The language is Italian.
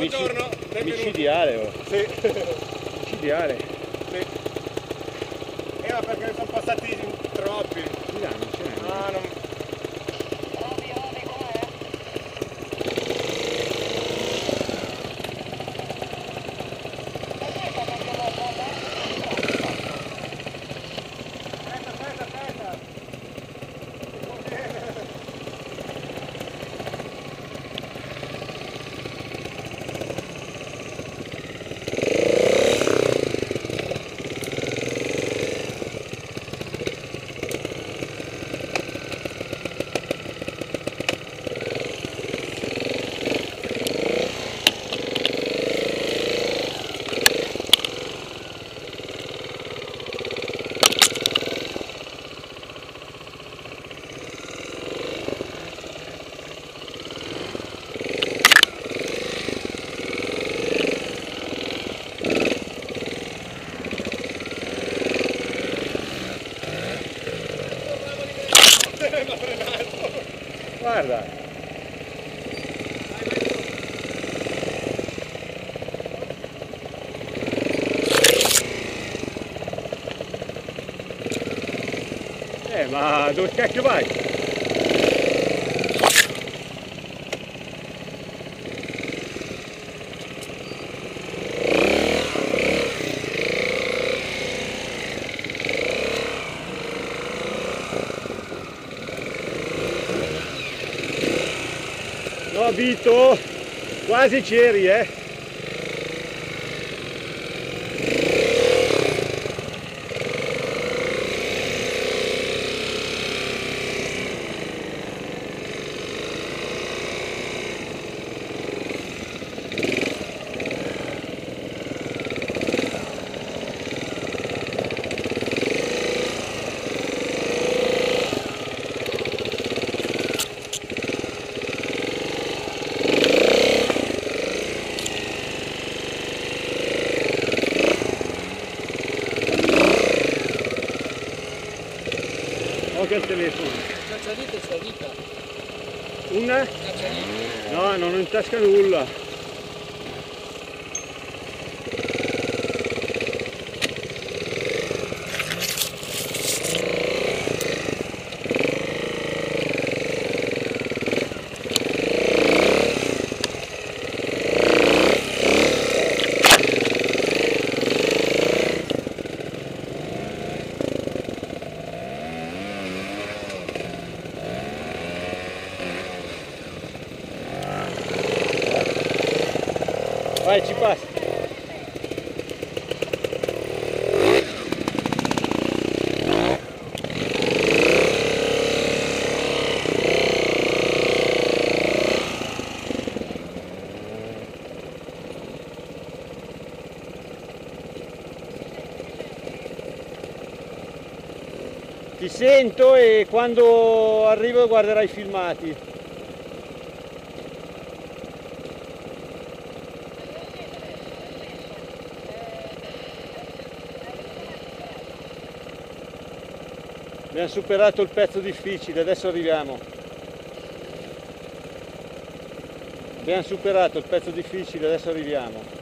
Buongiorno, benvenuti. Micidiale, oh. Sì. Micidiale. sì. Eh, ma perché ne sono passati troppi. Sì, non ce n'è. Ah, non... Guarda. Eh, ma dove cacchio vai? Vito, quasi c'eri eh. Occhio al telefono. Cacciadite c'è vita. Una? Cacciadite. No, non ho in tasca nulla. Vai, ci passa. Ti sento e quando arrivo guarderai i filmati. Abbiamo superato il pezzo difficile, adesso arriviamo. Abbiamo superato il pezzo difficile, adesso arriviamo.